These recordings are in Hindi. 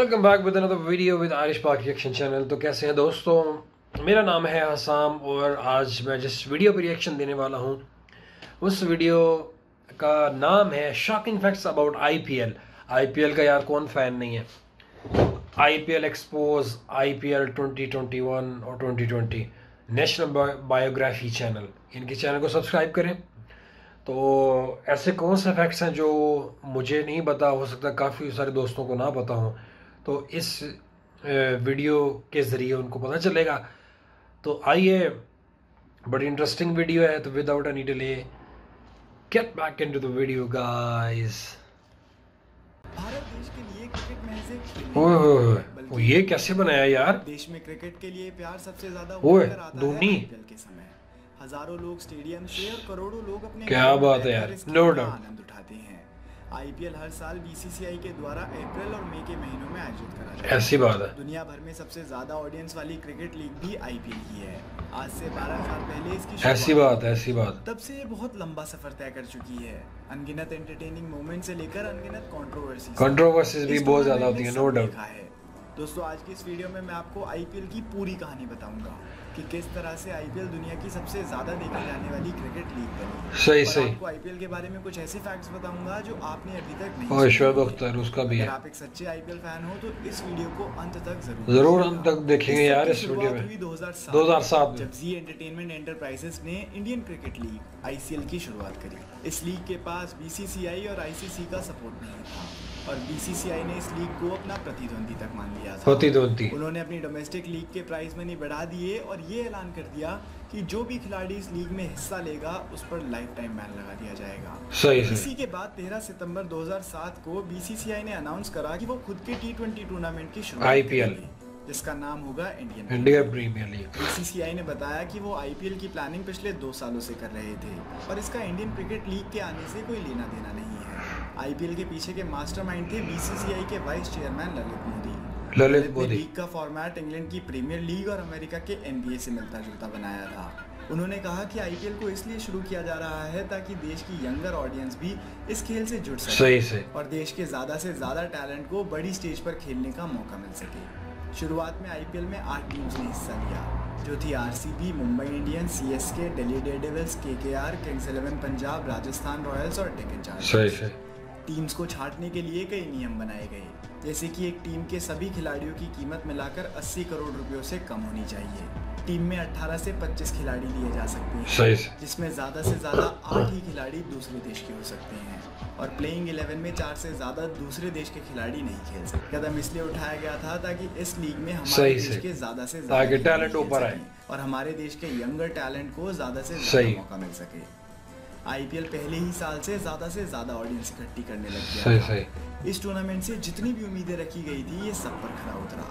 Welcome back with another video with Arish Pak reaction channel तो कैसे हैं दोस्तों? मेरा नाम है हसाम और आज मैं जिस वीडियो पर रिएक्शन देने वाला हूँ, उस वीडियो का नाम है shocking facts about IPL IPL का यार कौन फ़ैन नहीं है? आईपीएल एक्सपोज आईपीएल 2021 और 2020 नेशनल बायोग्राफी चैनल इनके चैनल को सब्सक्राइब करें। तो ऐसे कौन से फैक्ट्स हैं जो मुझे नहीं पता? हो सकता काफ़ी सारे दोस्तों को ना पता हो। तो इस वीडियो के ज़रिए उनको पता चलेगा। तो आइए बड़ी इंटरेस्टिंग वीडियो है तो without any delay get back into the video guys Bharat देश के लिए क्रिकेट महज एक ओए ये कैसे बनाया यार? देश में क्रिकेट के लिए प्यार सबसे ज़्यादा ओए, धोनी। के समय। हज़ारों लोग स्टेडियम से और करोड़ों लोग अपने क्या बात है यार, नो doubt। आनंद उठाते हैं। आईपीएल हर साल बीसीसीआई के द्वारा अप्रैल और मई के महीनों में आयोजित करा जाता है। ऐसी बात है। दुनिया भर में सबसे ज़्यादा ऑडियंस वाली क्रिकेट लीग भी आईपीएल की है। आज से 12 साल पहले इसकी ऐसी बात ऐसी बात। तब से ये बहुत लंबा सफ़र तय कर चुकी है। अनगिनत एंटरटेनिंग मोमेंट से लेकर अनगिनत कंट्रोवर्सी Controversies भी बहुत ज़्यादा होती हैं, doubt। है। दोस्तों आज की इस वीडियो में मैं आपको आईपीएल की पूरी कहानी बताऊँगा। कि किस तरह से आईपीएल दुनिया की सबसे ज़्यादा देखी जाने वाली क्रिकेट लीग बनी। सही सही। आपको आईपीएल के बारे में कुछ ऐसे फैक्ट्स बताऊँगा जो आपने अभी तक नहीं और शोएब अख्तर उसका भी अगर है। आप एक सच्चे आईपीएल फ़ैन हो तो इस वीडियो को अंत तक ज़रूर ज़रूर अंत तक देखेंगे यार इस वीडियो में। हुई 2007 2007 जब जी एंटरटेनमेंट एंटरप्राइजेस ने इंडियन क्रिकेट लीग आईसीएल की शुरुआत करी। इस लीग के पास बीसीसीआई और आईसीसी का सपोर्ट नहीं था। और बीसीसीआई ने इस लीग को अपना प्रतिद्वंदी तक मान लिया था। तो उन्होंने अपनी डोमेस्टिक लीग के प्राइस मनी बढ़ा दिए और ये ऐलान कर दिया कि जो भी खिलाड़ी इस लीग में हिस्सा लेगा उस पर लाइफ टाइम बैन लगा दिया जाएगा। सही इसी के बाद 13 सितंबर 2007 को बीसीसीआई ने अनाउंस करा कि वो खुद के टी ट्वेंटी टूर्नामेंट की शुरुआत करेंगे, जिसका नाम होगा Indian India premier league BCCI ने बताया कि वो आईपीएल की प्लानिंग पिछले दो सालों से कर रहे थे और इसका इंडियन क्रिकेट लीग के आने से कोई लेना देना नहीं है। आईपीएल के पीछे के मास्टरमाइंड थे बीसीसीआई के vice chairman Lalit Modi. Lalit Modi. League का फॉर्मेट इंग्लैंड की प्रीमियर लीग और अमेरिका के एनबीए से मिलता जुलता बनाया था। उन्होंने कहा कि आईपीएल को इसलिए शुरू किया जा रहा है ताकि देश की यंगर ऑडियंस भी इस खेल से जुड़ सके सही से। और देश के ज़्यादा से ज़्यादा टैलेंट को बड़ी स्टेज पर खेलने का मौका मिल सके। शुरुआत में आईपीएल में आठ टीम्स ने हिस्सा लिया जो थी RCB Mumbai Indians CSK Delhi Daredevils KKR Kings eleven Punjab Rajasthan Royals और डेक्कन चार्जर्स सही सही टीम्स को छांटने के लिए कई नियम बनाए गए। जैसे कि एक टीम के सभी खिलाड़ियों की कीमत मिलाकर 80 करोड़ रुपयों से कम होनी चाहिए। टीम में 18 से 25 खिलाड़ी लिए जा सकते हैं जिसमें ज़्यादा से ज़्यादा आठ ही खिलाड़ी दूसरे देश के हो सकते हैं। और प्लेइंग 11 में चार से ज़्यादा दूसरे देश के खिलाड़ी नहीं खेल सकते। कदम इसलिए उठाया गया था ताकि इस लीग में हमारे देश के ज़्यादा से ज़्यादा खेल ऊपर आए। और हमारे देश के यंगर टैलेंट को ज़्यादा से। ज़्यादा मौका मिल सके। आईपीएल पहले ही साल से ज़्यादा से ज़्यादा ऑडियंस इकट्ठी करने लग गया था। सही इस टूर्नामेंट से जितनी भी उम्मीदें रखी गई थी ये सब पर खरा उतरा।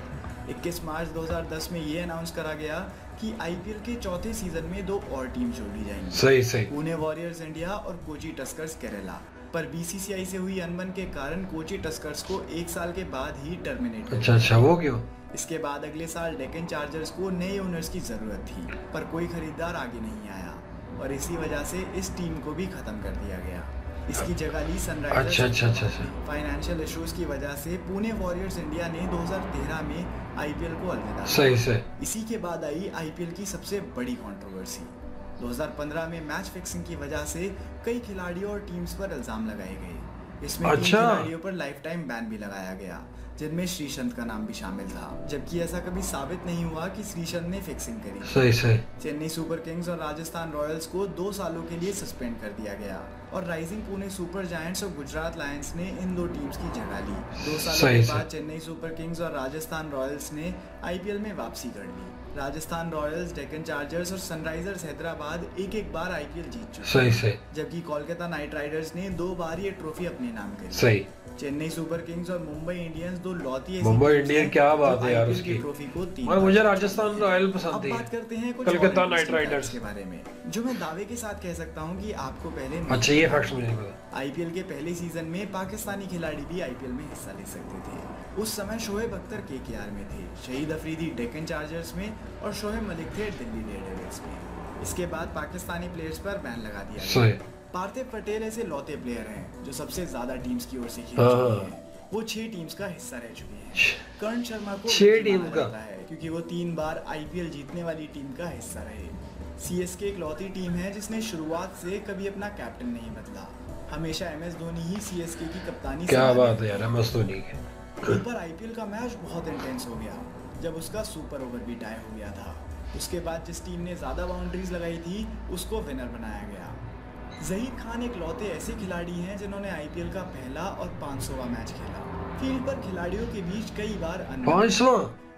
21 मार्च 2010 में ये अनाउंस करा गया कि आईपीएल के चौथे सीज़न में दो और टीम जोड़ी जाएँगी। सही सही। पुणे वॉरियर्स इंडिया और कोची टस्कर्स केरला पर बीसीसीआई से हुई अनबन के कारण कोची टस्कर्स को एक साल के बाद ही टर्मिनेट अच्छा अच्छा वो क्यों? इसके बाद अगले साल डेक्कन चार्जर्स को नए ओनर्स की ज़रूरत थी पर कोई खरीदार आगे नहीं आया। और इसी वजह से इस टीम को भी खत्म कर दिया गया इसकी जगह ली सनराइजर्स अच्छा, अच्छा, अच्छा, अच्छा। फाइनेंशियल इश्यूज़ की वजह से पुणे वॉरियर्स इंडिया ने 2013 में आईपीएल को अलविदा। सही से इसी के बाद आई आईपीएल की सबसे बड़ी कंट्रोवर्सी 2015 में मैच फिक्सिंग की वजह से कई खिलाड़ियों और टीम्स पर इल्ज़ाम लगाए गए इसमें अच्छा। खिलाड़ियों पर लाइफ टाइम बैन भी लगाया गया जिनमें श्रीशंत का नाम भी शामिल था जबकि ऐसा कभी साबित नहीं हुआ कि श्रीशंत ने फिक्सिंग करी। सही सही। चेन्नई सुपर किंग्स और राजस्थान रॉयल्स को दो सालों के लिए सस्पेंड कर दिया गया और राइजिंग पुणे सुपर जायंट्स और गुजरात लायंस ने इन दो टीम्स की जगह ली। दो सालों के बाद चेन्नई सुपर किंग्स और राजस्थान रॉयल्स ने आईपीएल में वापसी कर ली। राजस्थान रॉयल्स डेकन चार्जर्स और सनराइजर्स हैदराबाद एक एक बार आईपीएल जीत चुके सही सही। जबकि कोलकाता नाइट राइडर्स ने दो बार ये ट्रॉफी अपने नाम करी। सही। चेन्नई सुपर किंग्स और मुंबई इंडियंस दो लौती ऐसी मुंबई इंडियन क्या बात है यार उसकी। ट्रॉफी को तीन और मुझे राजस्थान रॉयल पसंद थी। बात करते हैं और नाइट राइडर्स। के बारे में। जो मैं दावे के साथ कह सकता हूँ कि आपको पहले अच्छा ये फैक्ट्स मुझे नहीं पता। आईपीएल के पहले सीज़न में पाकिस्तानी खिलाड़ी भी आईपीएल में हिस्सा ले सकते थे। उस समय शोएब अख्तर के में थे शहीद अफरीदी डेक्कन चार्जर्स में और शोएब मलिक थे दिल्ली डेयरडेविल्स में। इसके बाद पाकिस्तानी प्लेयर्स पर बैन लगा दिया गया। पार्थिव पटेल ऐसे लौते प्लेयर हैं जो सबसे ज़्यादा टीम्स की ओर से खेल हाँ, चुके हाँ। हैं वो छह टीम्स का हिस्सा रह चुके हैं। कर्ण शर्मा को छह टीम का? है क्योंकि वो तीन बार आईपीएल जीतने वाली टीम का हिस्सा रहे। सीएसके एक लौती टीम है जिसने शुरुआत से कभी अपना कैप्टन नहीं बदला। हमेशा एम एस धोनी ही सीएसके की कप्तानी क्या बात है यार एम एस धोनी की। एक बार आईपीएल का मैच बहुत इंटेंस हो गया जब उसका सुपर ओवर भी टाई हो गया था। उसके बाद जिस टीम ने ज़्यादा बाउंड्रीज लगाई थी उसको विनर बनाया गया। जहीर खान एक लौते ऐसे खिलाड़ी हैं जिन्होंने आईपीएल का पहला और 500वां मैच खेला। फ़ील्ड पर खिलाड़ियों के बीच कई बार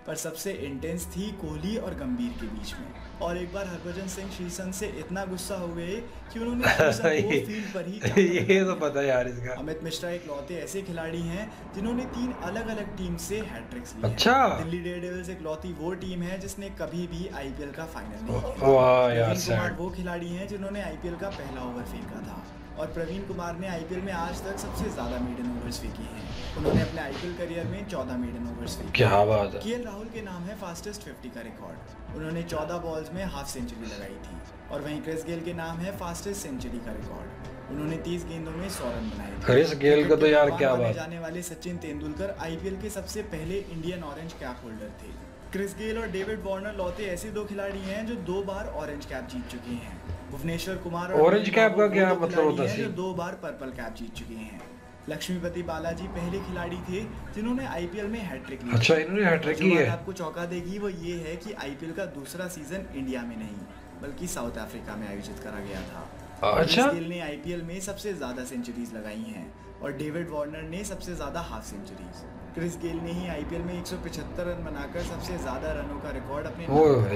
पर सबसे इंटेंस थी कोहली और गंभीर के बीच में। और एक बार हरभजन सिंह श्रीसंत से इतना गुस्सा हो गए कि उन्होंने फ़ील्ड पर ही ये तो पता यार इसका। अमित मिश्रा एक लौते ऐसे खिलाड़ी हैं जिन्होंने तीन अलग अलग टीम से हैट्रिक्स लिए हैं। अच्छा। दिल्ली डेयरडेविल्स एक लौती वो टीम है जिसने कभी भी आईपीएल का फाइनल नहीं वाह यार वो खिलाड़ी हैं जिन्होंने आईपीएल का पहला ओवर फेंका था। और प्रवीण कुमार ने आईपीएल में आज तक सबसे ज़्यादा मेडन ओवर्स फेंके हैं। उन्होंने अपने आईपीएल करियर में 14 मेडन ओवर्स फेंके। क्या बात है। केएल राहुल के नाम है फास्टेस्ट 50 का रिकॉर्ड उन्होंने 14 बॉल्स में हाफ़ सेंचुरी लगाई थी। और वहीं क्रिस गेल के नाम है फास्टेस्ट सेंचुरी का रिकॉर्ड उन्होंने 30 गेंदों में 100 रन बनाए क्रिस गेल का तो यार क्या बात। जाने वाले सचिन तेंदुलकर आईपीएल के सबसे पहले इंडियन ऑरेंज कैप होल्डर थे। क्रिस गेल और डेविड वार्नर लौते ऐसे दो खिलाड़ी हैं जो दो बार ऑरेंज कैप जीत चुके हैं। भुवनेश्वर कुमार और ऑरेंज कैप का क्या मतलब होता है? जो दो बार पर्पल कैप जीत चुके हैं। लक्ष्मीपति बालाजी पहले खिलाड़ी थे जिन्होंने आईपीएल में हैट्रिक ली। अच्छा इन्होंने हैट्रिक की है। आपको चौंका देगी वो ये है कि आईपीएल का दूसरा सीज़न इंडिया में नहीं बल्कि साउथ अफ्रीका में आयोजित करा गया था। अच्छा। गेल ने आईपीएल में सबसे ज़्यादा सेंचुरीज लगाई हैं और डेविड वार्नर ने सबसे ज़्यादा हाफ़ सेंचुरीज क्रिस गेल ने ही आईपीएल में 175 रन बनाकर सबसे ज़्यादा रनों का रिकॉर्ड अपने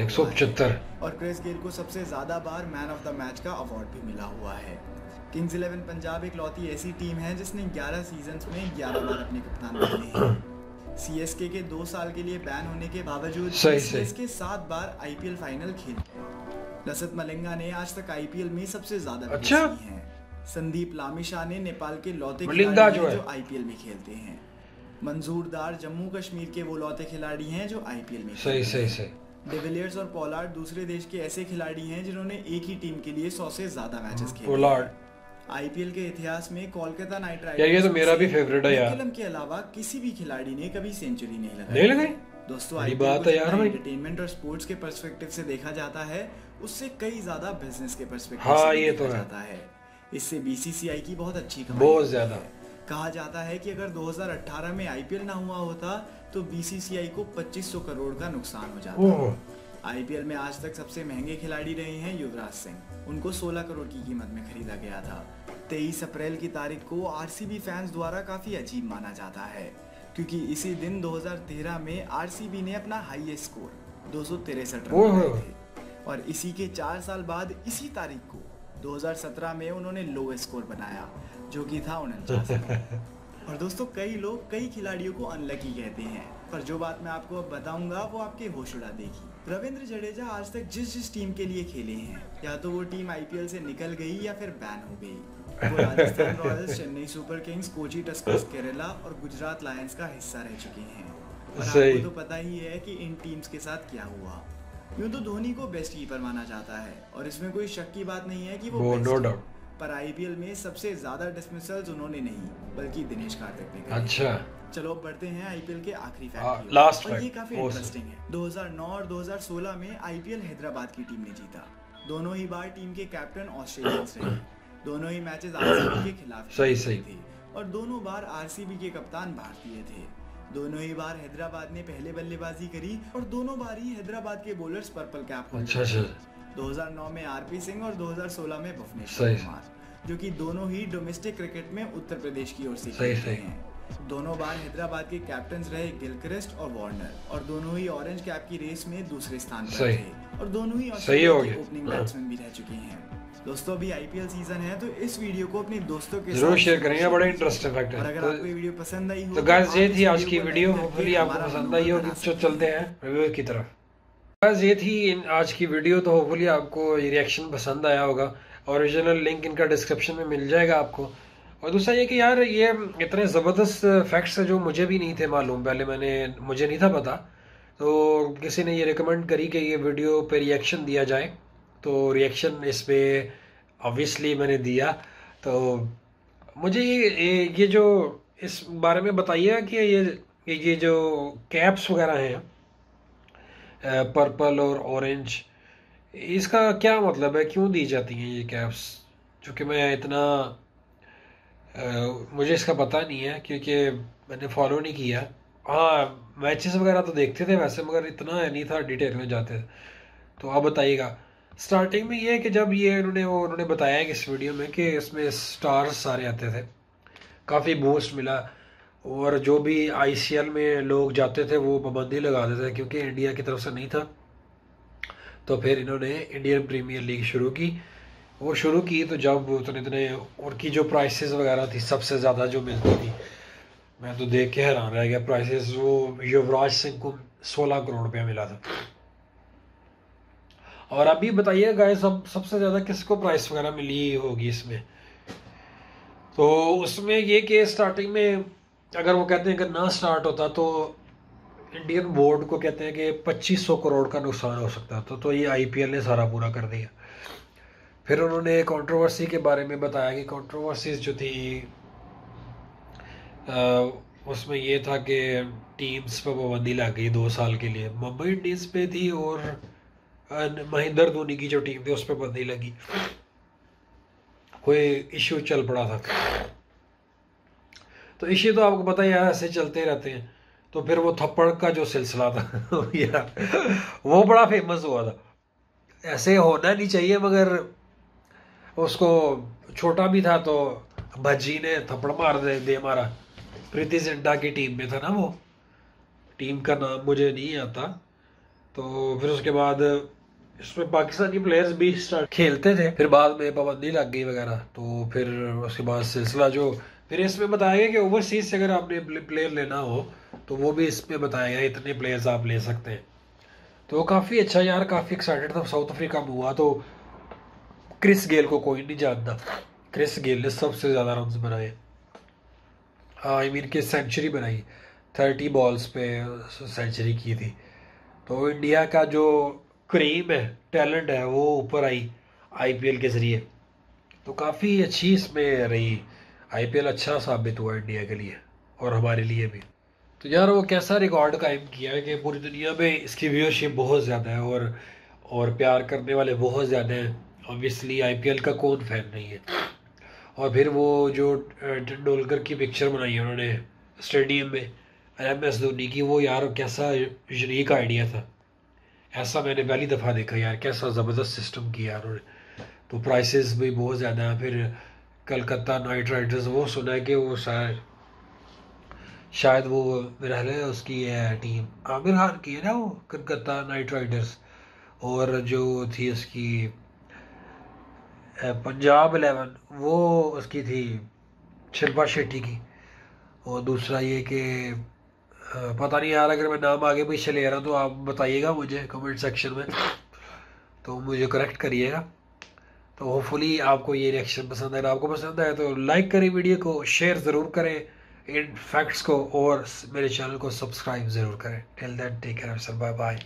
सौ हुआ और क्रिस गेल को सबसे ज़्यादा बार मैन ऑफ़ द मैच का अवार्ड भी मिला हुआ है। किंग्स इलेवन पंजाब एक लौती ऐसी टीम है जिसने 11 सीजन्स में 11 बार अपने कप्तान बदले हैं। सीएसके के दो साल के लिए बैन होने के बावजूद। सीएसके सात बार आईपीएल फाइनल खेल लसत मलिंगा ने आज तक आईपीएल में सबसे ज़्यादा अच्छा। हैं। संदीप लामिशा ने नेपाल के लौते खिलाड़ी जो। जो आईपीएल में खेलते हैं। मंजूर दार जम्मू कश्मीर के वो लौते खिलाड़ी हैं जो आईपीएल में सही सही सही डिविलियर्स और पोलार्ड दूसरे देश के ऐसे खिलाड़ी हैं जिन्होंने एक ही टीम के लिए सौ से ज़्यादा मैचेस खेले पोलार्ड आईपीएल के इतिहास में कोलकाता नाइट यार, ये तो मेरा भी favorite है यार। के अलावा किसी भी खिलाड़ी ने कभी सेंचुरी नहीं लगाई नहीं लगाई? दोस्तों IPL बात है यार एंटरटेनमेंट और स्पोर्ट्स के पर्सपेक्टिव से देखा जाता है उससे कई ज़्यादा बिज़नेस के पर्सपेक्टिव हाँ, से ये देखा तो है। जाता है इससे बीसीसीआई की बहुत अच्छी कमाई बहुत ज़्यादा। कहा जाता है कि अगर 2018 में आईपीएल ना हुआ होता तो बीसीसीआई को 2500 करोड़ का नुकसान हो जाता। आईपीएल में आज तक सबसे महँगे खिलाड़ी रहे हैं युवराज सिंह। उनको 16 करोड़ की कीमत में खरीदा गया था। 23 अप्रैल की तारीख को आरसीबी फैंस द्वारा काफ़ी अजीब माना जाता है क्योंकि इसी दिन 2013 में आरसीबी ने अपना हाईएस्ट स्कोर दो रन थे। और इसी के चार साल बाद इसी तारीख को 2017 में उन्होंने लोएस्ट स्कोर बनाया। जो कि था उनचास और दोस्तों कई लोग कई खिलाड़ियों को अनलकी कहते हैं। पर जो बात मैं आपको अब बताऊँगा वो आपके होश उड़ा देगी। रविंद्र जडेजा आज तक जिस जिस टीम के लिए खेले हैं या तो वो टीम आईपीएल से निकल गई या फिर बैन हो गई। वो Rajasthan Royals Chennai super kings Kochi tuskers Kerala और गुजरात लायंस का हिस्सा रह चुके हैं। और आपको तो पता ही है कि इन टीम्स के साथ क्या हुआ। यूँ तो धोनी को बेस्ट कीपर माना जाता है और इसमें कोई शक की बात नहीं है कि वो doubt। पर आईपीएल में सबसे ज़्यादा डिसमिसल्स उन्होंने नहीं बल्कि दिनेश कार्तिक ने करे। अच्छा। चलो बढ़ते हैं आईपीएल के आखिरी फैक्ट last और ये काफ़ी। इंटरेस्टिंग है। 2009 और 2016 में आईपीएल हैदराबाद की टीम ने जीता। दोनों ही बार टीम के कैप्टन ऑस्ट्रेलियंस रहे। दोनों ही मैचेस आरसीबी के खिलाफ सही, सही। थे और दोनों बार आरसीबी के कप्तान भारतीय थे। दोनों ही बार हैदराबाद ने पहले बल्लेबाजी करी और दोनों बार ही हैदराबाद के बॉलर्स पर्पल कैप अच्छा अच्छा। 2009 में आरपी सिंह और 2016 में भुवनेश्वर। कुमार जो कि दोनों ही डोमेस्टिक क्रिकेट में उत्तर प्रदेश की ओर से खेलते हैं। दोनों बार हैदराबाद के कैप्टन रहे गिलक्रिस्ट और वार्नर और दोनों ही ऑरेंज कैप की रेस में दूसरे स्थान पर। थे और दोनों ही सही हो ऑस्ट्रेलिया के ओपनिंग बैट्समैन भी रह चुके हैं। दोस्तों अभी आईपीएल सीज़न है तो इस वीडियो को अपने दोस्तों के ज़रूर शेयर करेंगे बड़ा इंटरेस्टिंग फैक्ट और है। अगर आपको ये वीडियो पसंद आई हो तो गाइस ये थी आज की वीडियो होपफुली आपको पसंद आई होगी तो चलते हैं। रिव्यू की तरफ़। गाइस ये थी आज की वीडियो तो होपफुली आपको ये रिएक्शन पसंद आया होगा ओरिजिनल लिंक इनका डिस्क्रिप्शन में मिल जाएगा आपको। और दूसरा ये कि यार, ये इतने ज़बरदस्त फैक्ट्स है जो मुझे भी नहीं थे मालूम। पहले मैंने, मुझे नहीं था पता। तो किसी ने ये रिकमेंड करी कि ये वीडियो पे रिएक्शन दिया जाए। तो रिएक्शन इस पर ऑब्वियसली मैंने दिया। तो मुझे ये ये जो इस बारे में बताइए कि ये ये जो कैप्स वगैरह हैं पर्पल और ऑरेंज इसका क्या मतलब है? क्यों दी जाती हैं ये कैप्स चूँकि मैं इतना आ, मुझे इसका पता नहीं है क्योंकि मैंने फॉलो नहीं किया। हाँ मैचेस वगैरह तो देखते थे वैसे मगर इतना नहीं था डिटेल में जाते। तो आप बताइएगा। स्टार्टिंग में ये है कि जब ये उन्होंने वो उन्होंने बताया कि इस वीडियो में कि इसमें स्टार्स सारे आते थे। काफ़ी बूस्ट मिला। और जो भी आईसीएल में लोग जाते थे, वो पाबंदी लगा देते थे क्योंकि इंडिया की तरफ़ से नहीं था। तो फिर इन्होंने इंडियन प्रीमियर लीग शुरू की। वो शुरू की तो जब उतने इतने उनकी जो प्राइसेस वगैरह थी, सबसे ज़्यादा जो मिलती थी, मैं तो देख के हैरान रह गया। प्राइसेस वो युवराज सिंह को 16 करोड़ रुपया मिला था। और अभी बताइए गाय सब सबसे ज़्यादा किसको प्राइस वगैरह मिली होगी इसमें? तो उसमें ये कि स्टार्टिंग में अगर वो कहते हैं अगर ना स्टार्ट होता तो इंडियन बोर्ड को कहते हैं कि 2500 करोड़ का नुकसान हो सकता तो तो ये आईपीएल ने सारा पूरा कर दिया। फिर उन्होंने कंट्रोवर्सी के बारे में बताया कि कंट्रोवर्सीज जो थी आ, उसमें ये था कि टीम्स पर पाबंदी लग गई दो साल के लिए। मुंबई इंडियंस पे थी और महेंद्र धोनी की जो टीम थी उस पर पाबंदी लगी। कोई इश्यू चल पड़ा था? तो इश्यू तो आपको पता ही है ऐसे चलते रहते हैं। तो फिर वो थप्पड़ का जो सिलसिला था यार वो बड़ा फ़ेमस हुआ था। ऐसे होना नहीं चाहिए, मगर उसको छोटा भी था तो भज्जी ने थप्पड़ मार दे दे मारा। प्रीति जिंटा की टीम में था ना वो। टीम का नाम मुझे नहीं आता। तो फिर उसके बाद इसमें पाकिस्तानी प्लेयर्स भी स्टार्ट खेलते थे। फिर बाद में पाबंदी लग गई वगैरह। तो फिर उसके बाद सिलसिला जो फिर इसमें बताया गया कि ओवरसीज से अगर आपने प्लेयर लेना हो तो वो भी इसमें बताया गया इतने प्लेयर्स आप ले सकते हैं। तो काफ़ी अच्छा यार, काफ़ी एक्साइटेड था साउथ अफ्रीका में हुआ तो क्रिस गेल को कोई नहीं जानता। क्रिस गेल ने सबसे ज़्यादा रन बनाए। आई मीन के सेंचुरी बनाई। थर्टी बॉल्स पे सेंचुरी की थी। तो इंडिया का जो क्रीम है टैलेंट है, वो ऊपर आई आईपीएल के ज़रिए। तो काफ़ी अच्छी इसमें रही। आईपीएल अच्छा साबित हुआ इंडिया के लिए और हमारे लिए भी। तो यार वो कैसा रिकॉर्ड कायम किया है कि पूरी दुनिया में इसकी व्यूअरशिप बहुत ज़्यादा है और और प्यार करने वाले बहुत ज़्यादा हैं। ऑब्वियसली आईपीएल का कौन फ़ैन नहीं है। और फिर वो जो तेंदुलकर की पिक्चर बनाई है उन्होंने स्टेडियम में एम एस धोनी की, वो यार कैसा यूनिक आइडिया था। ऐसा मैंने पहली दफ़ा देखा यार, कैसा ज़बरदस्त सिस्टम किया उन्होंने। तो प्राइसेस भी बहुत ज़्यादा हैं, फिर कलकत्ता नाइट राइडर्स, वो सुना है कि वो शायद शायद वो मेरा उसकी है टीम। आमिर खान की है ना वो, कलकत्ता नाइट राइडर्स। और जो थी उसकी पंजाब एलेवन वो उसकी थी, शिल्पा शेट्टी की। और दूसरा ये कि पता नहीं यार, अगर मैं नाम आगे पीछे ले रहा तो आप बताइएगा मुझे कमेंट सेक्शन में। तो मुझे करेक्ट करिएगा। तो होपफुली आपको ये रिएक्शन पसंद आए आपको पसंद आए तो लाइक करें वीडियो को शेयर ज़रूर करें। इन फैक्ट्स को और मेरे चैनल को सब्सक्राइब ज़रूर करें। Tell that take care sir bye bye